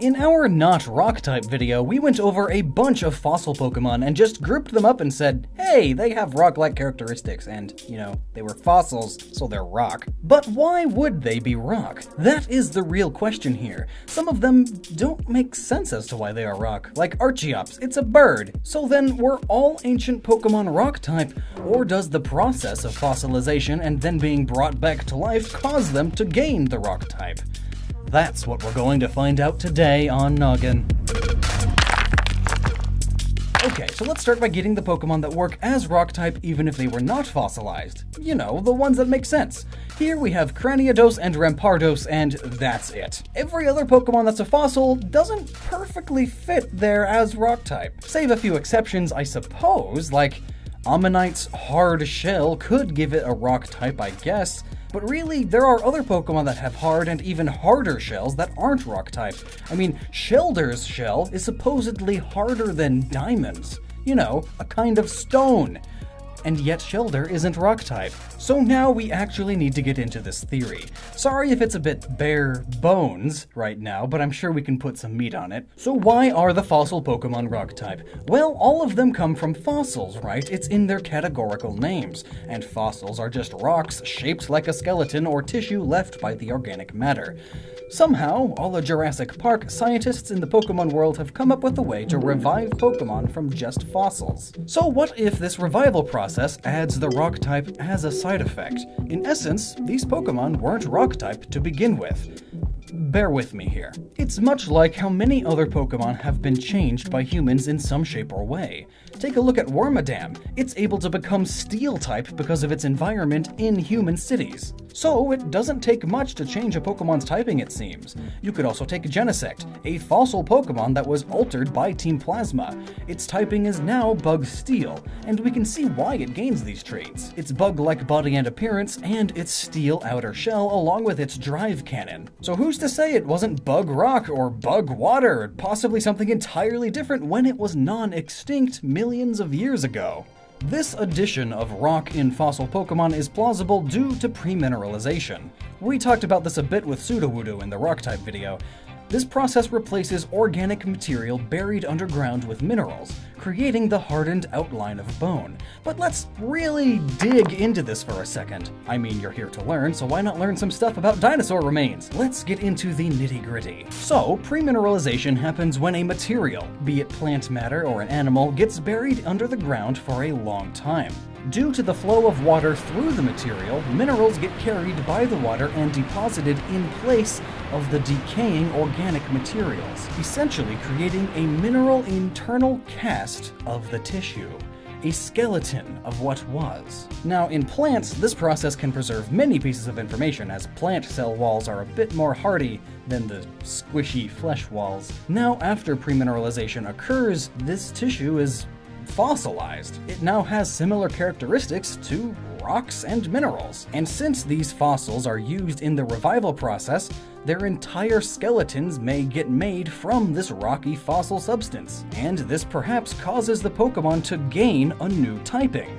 In our not rock type video, we went over a bunch of fossil Pokemon and just grouped them up and said, hey, they have rock like characteristics, and, you know, they were fossils, so they're rock. But why would they be rock? That is the real question here. Some of them don't make sense as to why they are rock, like Archeops, it's a bird. So then, were all ancient Pokemon rock type, or does the process of fossilization and then being brought back to life cause them to gain the rock type? That's what we're going to find out today on Gnoggin. Okay, so let's start by getting the Pokemon that work as rock type even if they were not fossilized. You know, the ones that make sense. Here we have Cranidos and Rampardos, and that's it. Every other Pokemon that's a fossil doesn't perfectly fit there as rock type. Save a few exceptions, I suppose, like Omanyte's hard shell could give it a rock type, I guess, but really, there are other Pokemon that have hard and even harder shells that aren't rock type. I mean, Shellder's shell is supposedly harder than Diamond's. You know, a kind of stone and yet Shellder isn't rock type. So now we actually need to get into this theory. Sorry if it's a bit bare bones right now, but I'm sure we can put some meat on it. So why are the fossil Pokemon rock type? Well, all of them come from fossils, right? It's in their categorical names. And fossils are just rocks shaped like a skeleton or tissue left by the organic matter. Somehow, all the Jurassic Park, scientists in the Pokemon world have come up with a way to revive Pokemon from just fossils. So what if this revival process adds the rock type as a side effect? In essence, these Pokemon weren't rock type to begin with. Bear with me here. It's much like how many other Pokemon have been changed by humans in some shape or way. Take a look at Wormadam. It's able to become Steel type because of its environment in human cities. So it doesn't take much to change a Pokemon's typing, it seems. You could also take Genesect, a fossil Pokemon that was altered by Team Plasma. Its typing is now Bug Steel, and we can see why it gains these traits. Its bug-like body and appearance, and its steel outer shell along with its drive cannon. So who's to say it wasn't Bug Rock or Bug Water, possibly something entirely different when it was non-extinct millions of years ago? This addition of rock in fossil Pokemon is plausible due to premineralization. We talked about this a bit with Sudowoodo in the rock type video, this process replaces organic material buried underground with minerals, creating the hardened outline of bone. But let's really dig into this for a second. I mean, you're here to learn, so why not learn some stuff about dinosaur remains? Let's get into the nitty gritty. So, premineralization happens when a material, be it plant matter or an animal, gets buried under the ground for a long time. Due to the flow of water through the material, minerals get carried by the water and deposited in place of the decaying organic materials, essentially creating a mineral internal cast of the tissue a skeleton of what was. Now, in plants, this process can preserve many pieces of information, as plant cell walls are a bit more hardy than the squishy flesh walls. Now, after premineralization occurs, this tissue is fossilized. It now has similar characteristics to rocks and minerals. And since these fossils are used in the revival process, their entire skeletons may get made from this rocky fossil substance. And this perhaps causes the Pokemon to gain a new typing.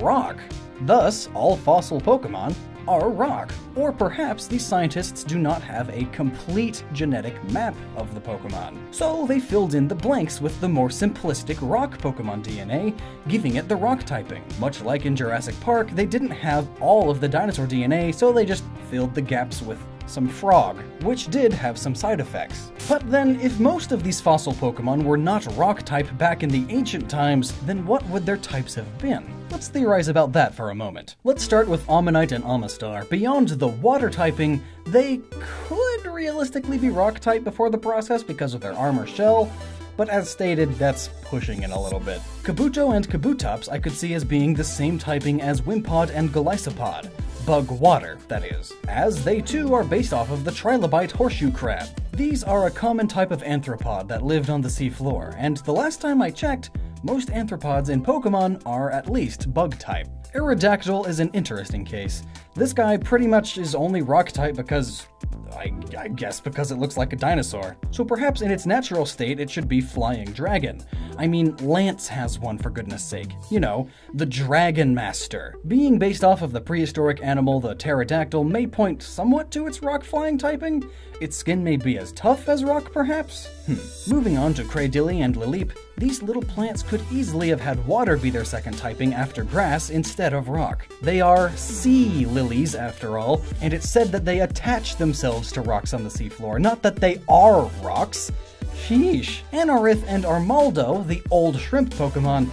Rock. Thus, all fossil Pokemon are rock. Or perhaps these scientists do not have a complete genetic map of the Pokemon. So they filled in the blanks with the more simplistic rock Pokemon DNA, giving it the rock typing. Much like in Jurassic Park, they didn't have all of the dinosaur DNA, so they just filled the gaps with some frog, which did have some side effects. But then, if most of these fossil Pokemon were not rock type back in the ancient times, then what would their types have been? Let's theorize about that for a moment. Let's start with Omanyte and Omastar. Beyond the water typing, they could realistically be rock type before the process because of their armor shell, but as stated, that's pushing it a little bit. Kabuto and Kabutops I could see as being the same typing as Wimpod and Golisopod, bug water, that is, as they too are based off of the trilobite horseshoe crab. These are a common type of arthropod that lived on the seafloor, and the last time I checked, most anthropods in Pokemon are at least bug type. Aerodactyl is an interesting case. This guy pretty much is only rock type because I, I, guess because it looks like a dinosaur. So perhaps in its natural state it should be Flying Dragon. I mean, Lance has one for goodness sake. You know, the Dragon Master. Being based off of the prehistoric animal, the pterodactyl, may point somewhat to its rock flying typing. Its skin may be as tough as rock, perhaps? Hmm. Moving on to Cradily and Lileep, these little plants could easily have had water be their second typing after grass instead of rock. They are sea lilies, after all, and it's said that they attach themselves to rocks on the seafloor, not that they are rocks. Sheesh. Anorith and Armaldo, the old shrimp Pokemon,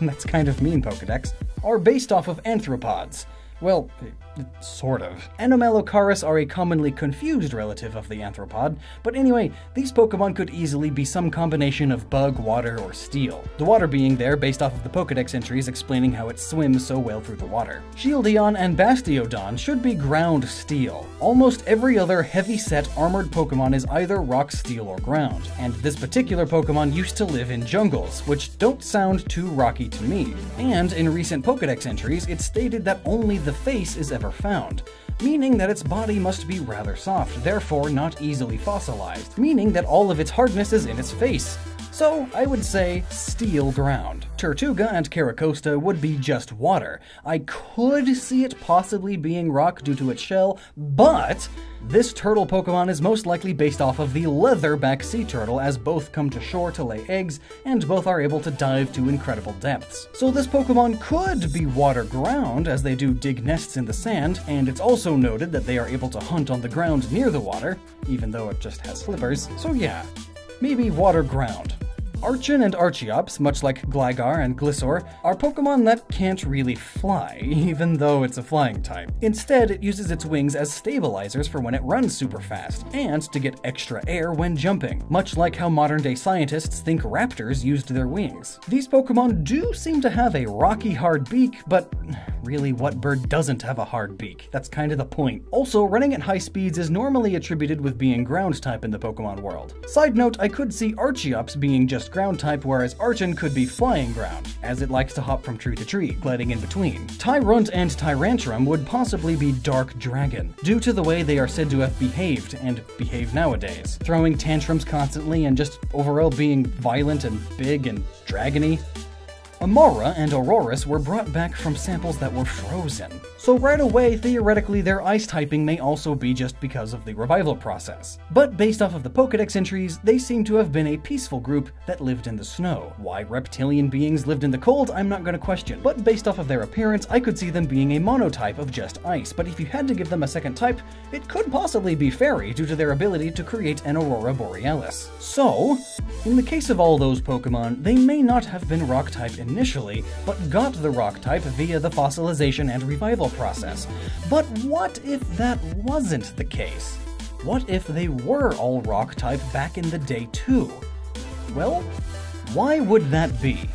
that's kind of mean Pokedex, are based off of anthropods. Well, Sort of. Anomalocaris are a commonly confused relative of the anthropod, but anyway, these Pokemon could easily be some combination of bug, water, or steel. The water being there based off of the Pokedex entries explaining how it swims so well through the water. Shieldon and Bastiodon should be ground steel. Almost every other heavy-set armored Pokemon is either rock, steel, or ground, and this particular Pokemon used to live in jungles, which don't sound too rocky to me. And in recent Pokedex entries, it's stated that only the face is ever ever found, meaning that its body must be rather soft, therefore not easily fossilized, meaning that all of its hardness is in its face. So I would say steel ground. Tirtouga and Carracosta would be just water. I could see it possibly being rock due to its shell, but this turtle Pokemon is most likely based off of the leatherback sea turtle, as both come to shore to lay eggs, and both are able to dive to incredible depths. So this Pokemon could be water ground, as they do dig nests in the sand, and it's also noted that they are able to hunt on the ground near the water, even though it just has flippers. So yeah, maybe water ground. Archen and Archeops, much like Gligar and Gliscor, are Pokemon that can't really fly, even though it's a flying type. Instead, it uses its wings as stabilizers for when it runs super fast, and to get extra air when jumping, much like how modern day scientists think raptors used their wings. These Pokemon do seem to have a rocky hard beak, but really, what bird doesn't have a hard beak? That's kind of the point. Also, running at high speeds is normally attributed with being ground type in the Pokemon world. Side note, I could see Archeops being just ground type, whereas Archen could be flying ground, as it likes to hop from tree to tree, gliding in between. Tyrunt and Tyrantrum would possibly be Dark Dragon, due to the way they are said to have behaved, and behave nowadays, throwing tantrums constantly and just overall being violent and big and dragony. Amaura and Aurorus were brought back from samples that were frozen. So right away, theoretically, their ice typing may also be just because of the revival process. But based off of the Pokedex entries, they seem to have been a peaceful group that lived in the snow. Why reptilian beings lived in the cold, I'm not gonna question. But based off of their appearance, I could see them being a monotype of just ice. But if you had to give them a second type, it could possibly be fairy due to their ability to create an Aurora Borealis. So, in the case of all those Pokemon, they may not have been rock type initially, but got the rock type via the fossilization and revival process. But what if that wasn't the case? What if they were all rock type back in the day too? Well, why would that be?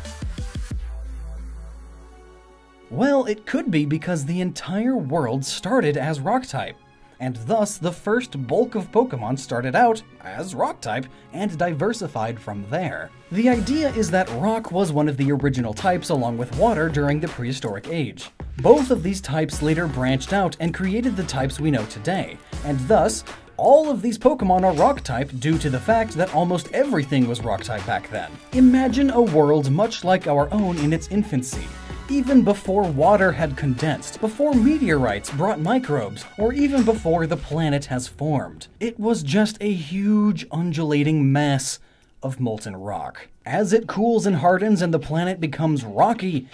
Well, it could be because the entire world started as rock type and thus the first bulk of Pokemon started out as Rock type and diversified from there. The idea is that Rock was one of the original types along with Water during the prehistoric age. Both of these types later branched out and created the types we know today, and thus, all of these Pokemon are Rock type due to the fact that almost everything was Rock type back then. Imagine a world much like our own in its infancy, even before water had condensed, before meteorites brought microbes, or even before the planet has formed. It was just a huge undulating mass of molten rock. As it cools and hardens and the planet becomes rocky,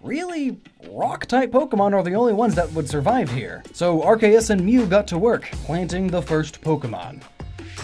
really, rock type Pokemon are the only ones that would survive here. So Arceus and Mew got to work, planting the first Pokemon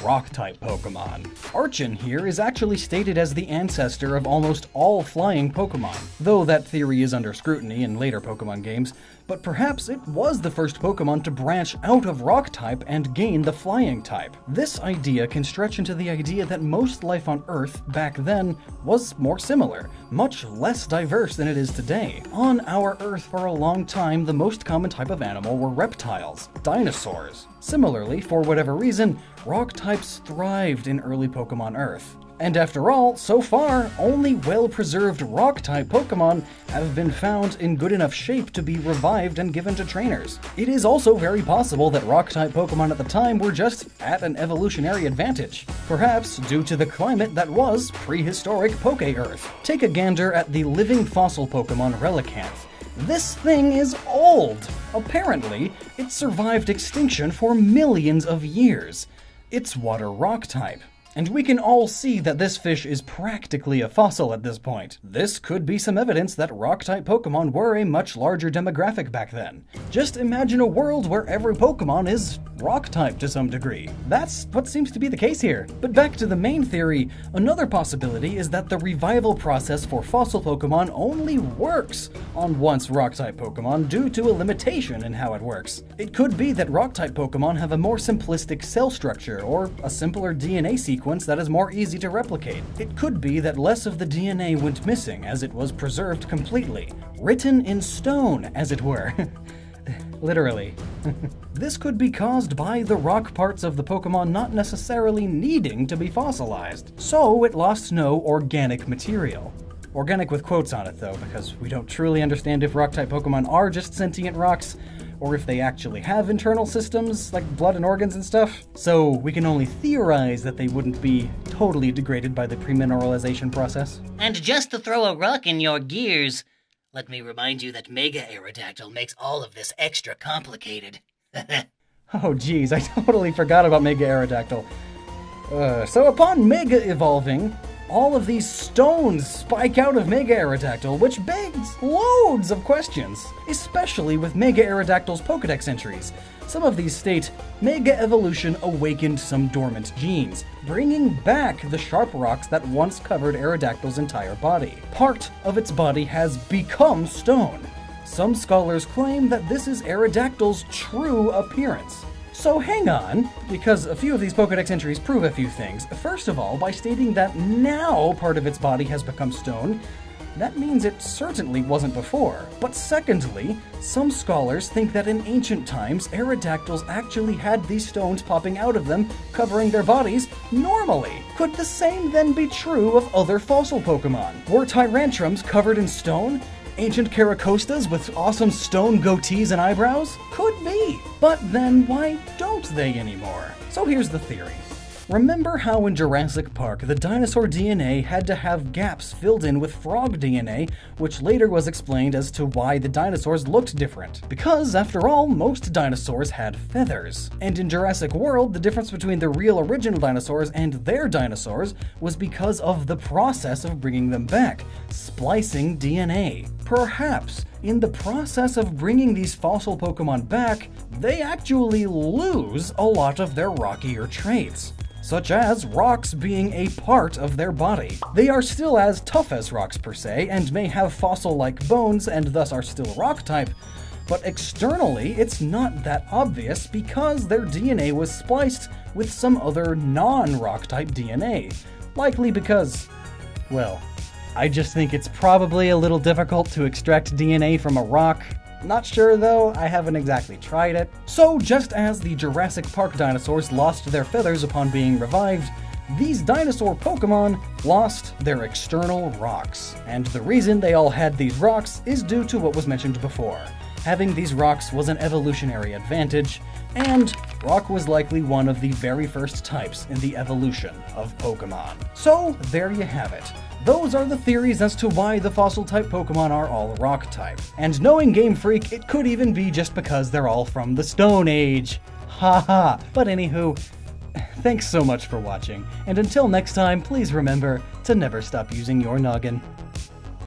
rock type Pokemon. Archen here is actually stated as the ancestor of almost all flying Pokemon, though that theory is under scrutiny in later Pokemon games, but perhaps it was the first Pokemon to branch out of rock type and gain the flying type. This idea can stretch into the idea that most life on Earth back then was more similar, much less diverse than it is today. On our Earth for a long time, the most common type of animal were reptiles, dinosaurs. Similarly, for whatever reason, rock types thrived in early Pokemon Earth. And after all, so far, only well-preserved rock-type Pokemon have been found in good enough shape to be revived and given to trainers. It is also very possible that rock-type Pokemon at the time were just at an evolutionary advantage, perhaps due to the climate that was prehistoric Poke-Earth. Take a gander at the living fossil Pokemon Relicanth. This thing is old! Apparently, it survived extinction for millions of years. It's water rock type. And we can all see that this fish is practically a fossil at this point. This could be some evidence that rock-type Pokemon were a much larger demographic back then. Just imagine a world where every Pokemon is rock-type to some degree. That's what seems to be the case here. But back to the main theory, another possibility is that the revival process for fossil Pokemon only works on once rock-type Pokemon due to a limitation in how it works. It could be that rock-type Pokemon have a more simplistic cell structure or a simpler DNA sequence sequence that is more easy to replicate. It could be that less of the DNA went missing as it was preserved completely, written in stone, as it were. Literally. this could be caused by the rock parts of the Pokemon not necessarily needing to be fossilized, so it lost no organic material. Organic with quotes on it, though, because we don't truly understand if rock type Pokemon are just sentient rocks, or if they actually have internal systems, like blood and organs and stuff. So we can only theorize that they wouldn't be totally degraded by the premineralization process. And just to throw a rock in your gears, let me remind you that Mega Aerodactyl makes all of this extra complicated. oh geez, I totally forgot about Mega Aerodactyl. Uh, so upon Mega evolving, all of these stones spike out of Mega Aerodactyl, which begs loads of questions, especially with Mega Aerodactyl's Pokedex entries. Some of these state Mega Evolution awakened some dormant genes, bringing back the sharp rocks that once covered Aerodactyl's entire body. Part of its body has become stone. Some scholars claim that this is Aerodactyl's true appearance. So hang on, because a few of these Pokedex entries prove a few things. First of all, by stating that now part of its body has become stone, that means it certainly wasn't before. But secondly, some scholars think that in ancient times, Aerodactyls actually had these stones popping out of them, covering their bodies, normally. Could the same then be true of other fossil Pokemon? Were Tyrantrums covered in stone? Ancient Carracostas with awesome stone goatees and eyebrows? Could be. But then why don't they anymore? So here's the theory. Remember how in Jurassic Park the dinosaur DNA had to have gaps filled in with frog DNA, which later was explained as to why the dinosaurs looked different? Because, after all, most dinosaurs had feathers. And in Jurassic World, the difference between the real original dinosaurs and their dinosaurs was because of the process of bringing them back, splicing DNA. Perhaps, in the process of bringing these fossil Pokemon back, they actually lose a lot of their rockier traits such as rocks being a part of their body. They are still as tough as rocks per se, and may have fossil-like bones and thus are still rock type, but externally it's not that obvious because their DNA was spliced with some other non-rock type DNA. Likely because, well, I just think it's probably a little difficult to extract DNA from a rock, not sure though, I haven't exactly tried it. So just as the Jurassic Park dinosaurs lost their feathers upon being revived, these dinosaur Pokemon lost their external rocks. And the reason they all had these rocks is due to what was mentioned before. Having these rocks was an evolutionary advantage, and rock was likely one of the very first types in the evolution of Pokemon. So there you have it. Those are the theories as to why the fossil type Pokemon are all rock type. And knowing Game Freak, it could even be just because they're all from the Stone Age. Haha. but anywho, thanks so much for watching, and until next time, please remember to never stop using your noggin.